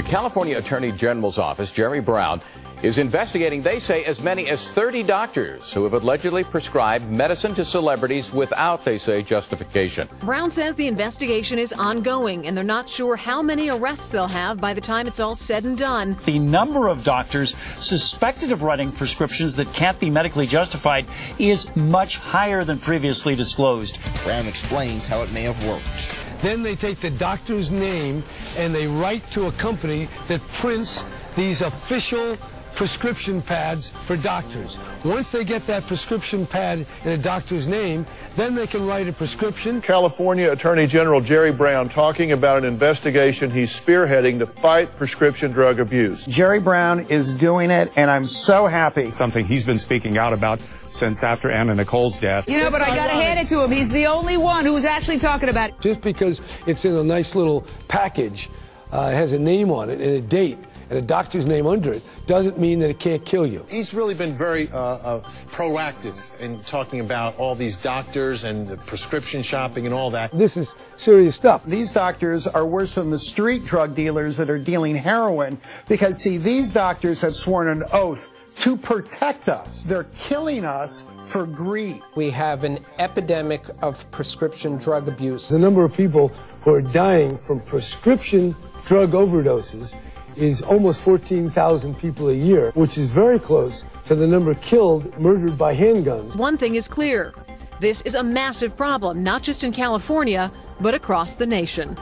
The California Attorney General's office, Jerry Brown, is investigating, they say, as many as 30 doctors who have allegedly prescribed medicine to celebrities without, they say, justification. Brown says the investigation is ongoing and they're not sure how many arrests they'll have by the time it's all said and done. The number of doctors suspected of writing prescriptions that can't be medically justified is much higher than previously disclosed. Brown explains how it may have worked. Then they take the doctor's name and they write to a company that prints these official prescription pads for doctors. Once they get that prescription pad in a doctor's name, then they can write a prescription. California Attorney General Jerry Brown talking about an investigation he's spearheading to fight prescription drug abuse. Jerry Brown is doing it, and I'm so happy. Something he's been speaking out about since after Anna Nicole's death. You know, but I got to hand it to him. He's the only one who's actually talking about it. Just because it's in a nice little package, uh, has a name on it and a date, and a doctor's name under it doesn't mean that it can't kill you. He's really been very uh, uh, proactive in talking about all these doctors and the prescription shopping and all that. This is serious stuff. These doctors are worse than the street drug dealers that are dealing heroin because, see, these doctors have sworn an oath to protect us. They're killing us for greed. We have an epidemic of prescription drug abuse. The number of people who are dying from prescription drug overdoses is almost 14,000 people a year, which is very close to the number killed, murdered by handguns. One thing is clear this is a massive problem, not just in California, but across the nation.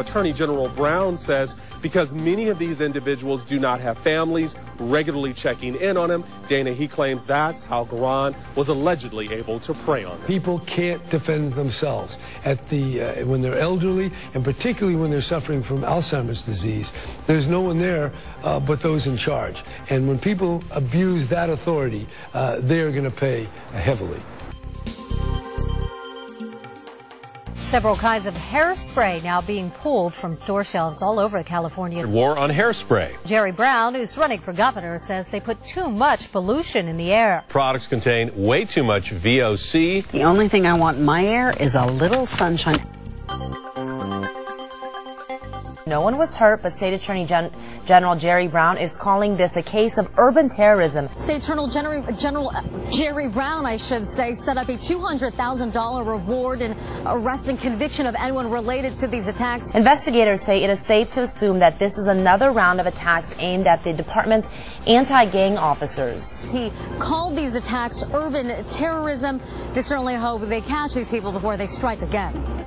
Attorney General Brown says because many of these individuals do not have families regularly checking in on him, Dana, he claims that's how Garan was allegedly able to prey on them. People can't defend themselves at the uh, when they're elderly, and particularly when they're suffering from Alzheimer's disease. There's no one there uh, but those in charge. And when people abuse that authority, uh, they're going to pay heavily. Several kinds of hairspray now being pulled from store shelves all over California. War on hairspray. Jerry Brown, who's running for governor, says they put too much pollution in the air. Products contain way too much VOC. The only thing I want in my air is a little sunshine. No one was hurt, but State Attorney Gen General Jerry Brown is calling this a case of urban terrorism. State Attorney General, General Jerry Brown, I should say, set up a $200,000 reward in arrest and conviction of anyone related to these attacks. Investigators say it is safe to assume that this is another round of attacks aimed at the department's anti-gang officers. He called these attacks urban terrorism. They certainly hope they catch these people before they strike again.